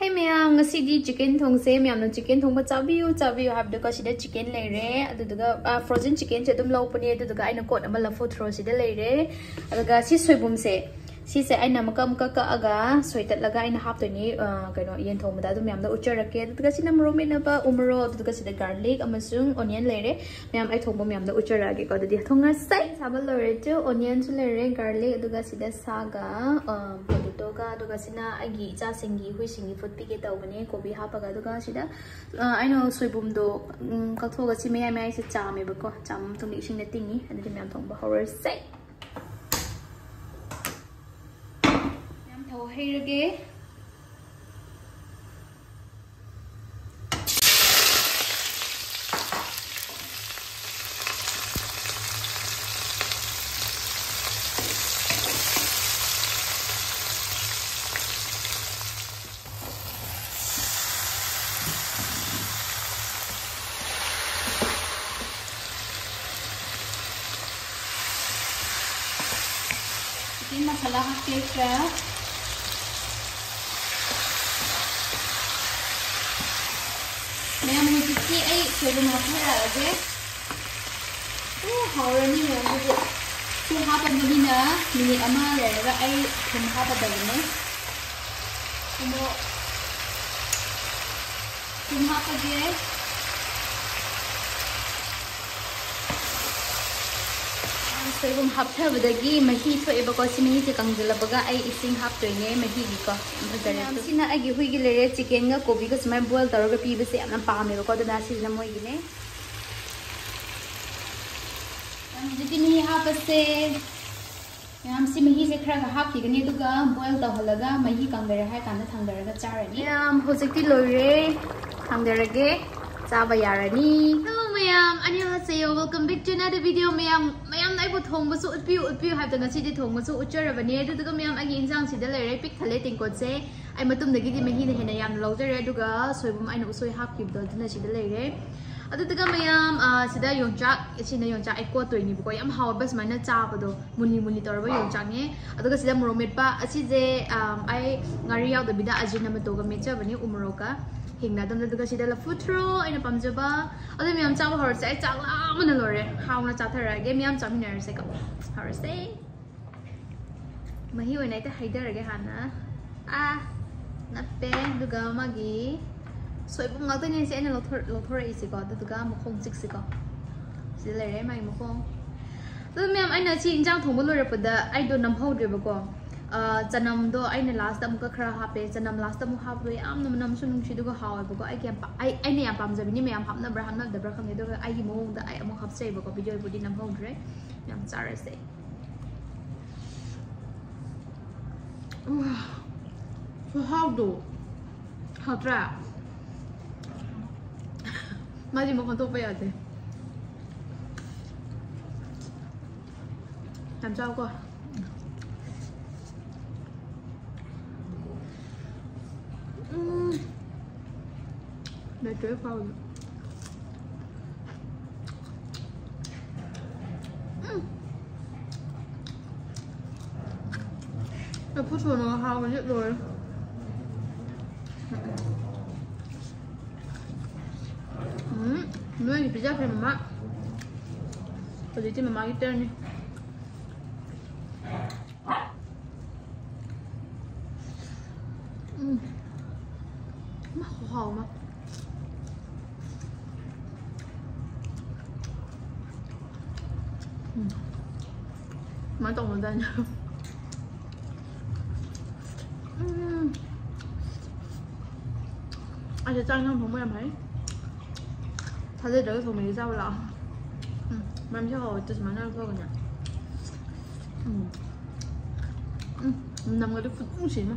Hey ma'am, ngasi chicken thong se ma'am. Na chicken thong ba chabiu chabiu habda ko sida chicken leire cái ah, frozen chicken che dum lau pani aduduga aina kot ama la food throw sida cái aduga si soibum se si se aina makam ka ka aga soitat laga, aina hap tani uh, kaino yen thong da du myam da uchar rake tuga si namro me na ba, umro tuga cái da garlic, amasung, onion lere. Myam ai thong bo myam da uchar rake ko da di thonga sai. Sabal lore tu, onion su lere, garlic tuga si da saga um, potato ga tuga si na agi cha singi, hui singi food pike tau bane kobi hap aga tuga si da aino uh, soibum do um, ka thoga si me mai se cha me ba ko, cha mum thong ni sing na tingi da di myam thong ba horror sai. ಹಿಳಿಗೆ masala ka cake 이렇게 아이 조금 못해야 지. 오, 하오라니 연구 고. 좀 하던 분이나 미니 아마 내가 아이 좀 하다더 니. 뭐, 좀 하다 게. ꯁꯣꯏꯕꯨꯝ ꯍꯥꯞꯊꯕꯗꯒꯤ ꯃꯍꯤ ꯊꯣꯛꯑꯦꯕꯀꯣ ꯁꯤ ꯃꯍꯤꯁꯦ ꯀꯪꯁꯤꯜꯂꯕꯒ ꯑꯩ ꯏꯁꯤꯡ ꯍꯥꯞꯇꯣꯏꯅꯦ ꯃꯍꯤꯒꯤꯀꯣ ꯐꯖꯔꯦ ꯁꯤꯅ ꯑꯩꯒꯤ ꯍꯨꯏꯒꯤ ꯂꯩꯔꯦ ꯆꯤꯀꯟꯒ ꯀꯣꯕꯤꯒ ꯁꯨꯃꯥꯏꯅ ꯕꯣꯏꯜ ꯇꯧꯔꯒ ꯄꯤꯕꯁꯦ ꯌꯥꯝꯅ ꯄꯥꯝꯃꯦꯕꯀꯣ ꯑꯗꯨꯅ ꯁꯤꯁꯤꯅ ꯃꯣꯏꯒꯤꯅꯦ ꯍꯧꯖꯤꯛꯀꯤ ꯃꯍꯤ ꯍꯥꯞꯄꯁꯦ ꯃꯌꯥꯝꯁꯤ ꯃꯍꯤꯁꯦ ꯈꯔꯒ ꯍꯥꯞꯈꯤꯒꯅꯤ ꯑꯗꯨꯒ ꯕꯣꯏꯜ ꯇꯧꯍꯜꯂꯒ ꯃꯍꯤ ꯀꯪꯗꯔꯦ ꯍꯥꯏ ꯀꯥꯟꯗ ꯊꯥꯡꯗꯔꯒ ꯆꯥꯔꯅꯤ ꯌꯥꯝ ꯍꯧꯖꯤꯛꯇꯤ ꯂꯣꯏꯔꯦ ꯊꯥꯡꯗꯔꯒꯦ ꯆꯥꯕ ꯌꯥꯔꯅꯤ mayam 안녕하세요 welcome back to another video mayam mayam nai bu thong basu utpiu utpiu ha tanga si di thong basu ucharabani adu duga mayam agi insang si da lere pik thale ting kot se ai matum dagi di mehi hena yam lojare duga soibum aina usoi hap kib do dina si da lere adu duga mayam sida yongchak sina yongchak ai ko toini bu ko yam haw bas mana cha ba do muni muni tor ba yongchak ne adu ga sida muromet pa asi je ai ngari yaw da bida ajina ma to ga mecha bani umroka hình là tâm tư đây là futuro anh là bấm chưa ba ở đây mình chào hồi sẽ chào lắm mình rồi how nó chào thay game mình chào mình sẽ gặp hồi sẽ. Mà hiểu này ta hay đây cái hàn á. À nắp bé được cái mà gì soi bụng ngắt tên sẽ là lột lột thôi gì có được cái mà không chích gì có sẽ lấy đấy mày mà không? Rồi mình anh là chị trang thùng một lối rồi, bữa anh đồ nằm hậu rồi bà चनमदो अन लास्ट अमुक खरा हापे चनम लास्ट अमुक हापदो याम नमसु नुशीदुग हावबको आई के आई अन या पामजबिनी मयाम हापनब्रा हापनब्रा खंगे दो आई की मोंग द आई अमुक हापसेबको भिडियो बुदी नम होंद्रे याम चारसे सुहावदो हात्रा 마지 먹은 또 빼야 돼. 남자하고. Để trễ vào Để phút xuống nó hao vào nhiệt rồi Noi phải pizza per mamma. Potete mamma tên đi, Mmm nó hồ hồ mà mới tổng một tên ừ. anh sẽ trang không? Không em ấy thật sự đấy của mình rau lọ mà em sẽ hồi từ mà nó cơ nhỉ ừ. ừ. nằm người đi phun cũng xịn mà.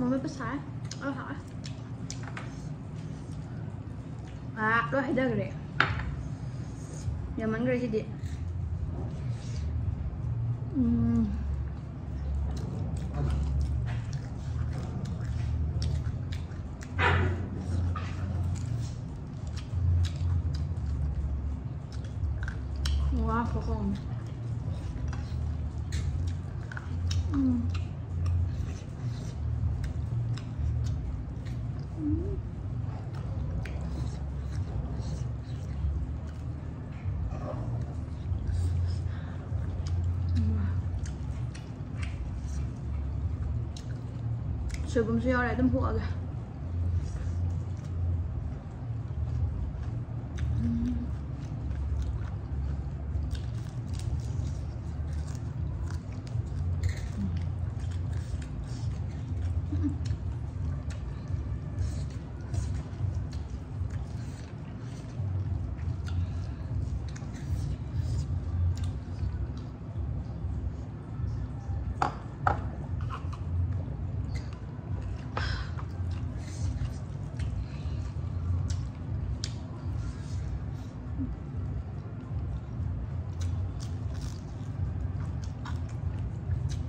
مهم بس هاي او هاي اه روحي دغري يا منغري دي Mm-hmm. 水不是要来这么火的。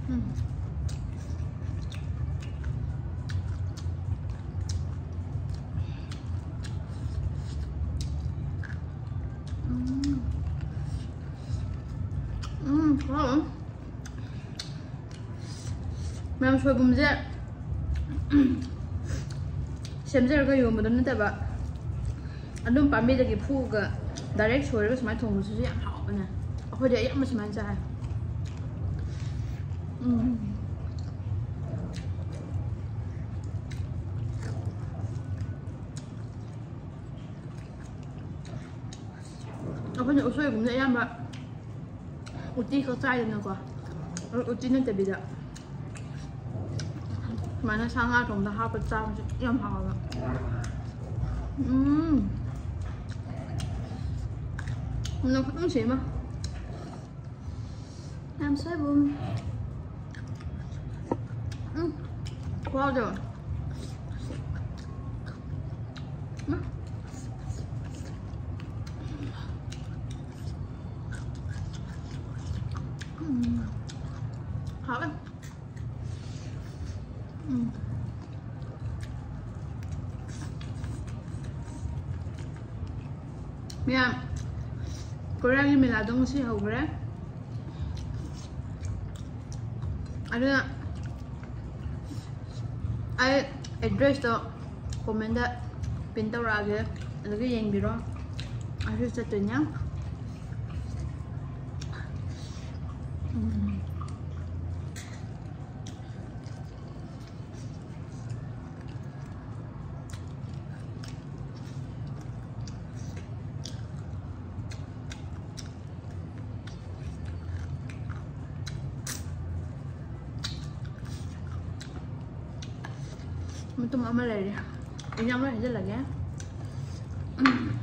Tamam. 매운 소금제 샘제가 이거 묻었는데 봐. 안동 밤비들이 푸가 나렉 소리가 정말 동물수지 아우 그냥 아버지 아마 심한 자. ừ. 근데 옷을 보면 이 양반 어디서 싸야 되는 거야? 어디는 데비다 많은 상하 좀더 하고 싸면 이런 방법은 음 오늘 조금 심해 I'm so boom Claudio. Mira, por alguien. I address the comment that pintar raga lagi yang biru. Asyik satunya. Hmm. Mình tung ở đây đi Em nhắm nó rất là ghét Ừm.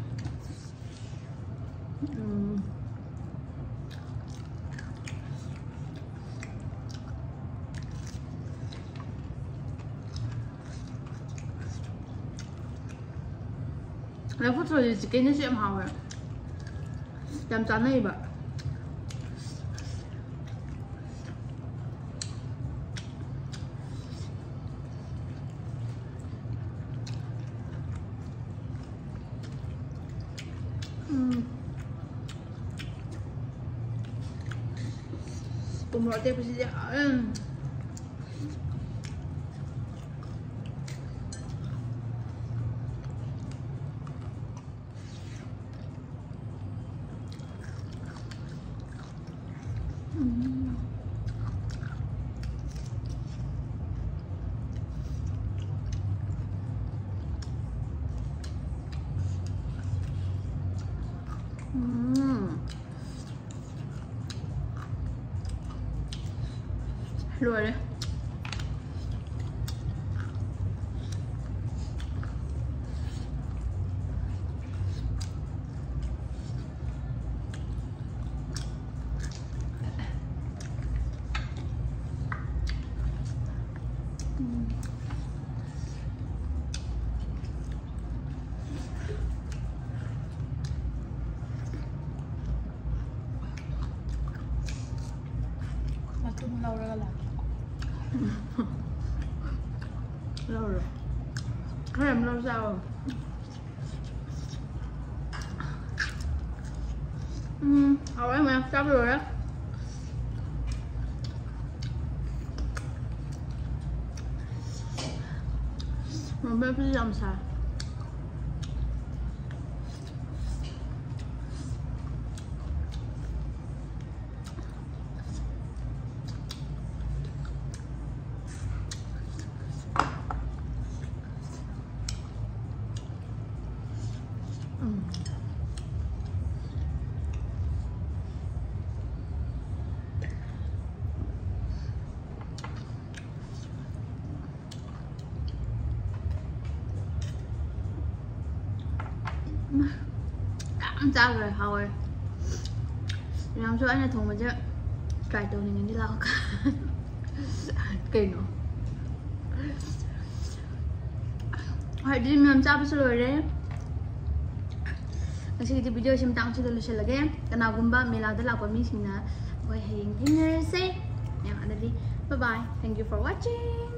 레포트로 치킨이 좀 하고요. 얌짠해 이 多么对不起，嗯， รวยเลยตุ้มเราแล้วล่ะ lâu rồi. Thèm lâu sao rồi? Ừ, hầu em mà xong rồi á. Mà biết làm sao Try tôi này đi lau Kỳ nữa Hadi mình sao bây giờ rồi ngꯁꯤꯒꯤꯗꯤ ꯚꯤꯗꯤꯑꯣꯁꯤ ꯃꯇꯥꯡꯁꯤꯗ ꯂꯣꯏꯁꯤꯜꯂꯒꯦ ꯀꯅꯥꯒꯨꯝꯕ ꯃꯦꯂꯥꯗ ꯂꯥꯛꯄ ꯃꯤꯁꯤꯡꯅ ꯑꯩꯈꯣꯏ ꯍꯌꯦꯡ ꯊꯦꯡꯅꯔꯁꯦ ꯑꯗꯨꯗꯤ ꯕꯥꯏ ꯕꯥꯏ ꯊꯦꯡꯛ ꯌꯨ ꯐꯣꯔ ꯋꯥꯆꯤꯡ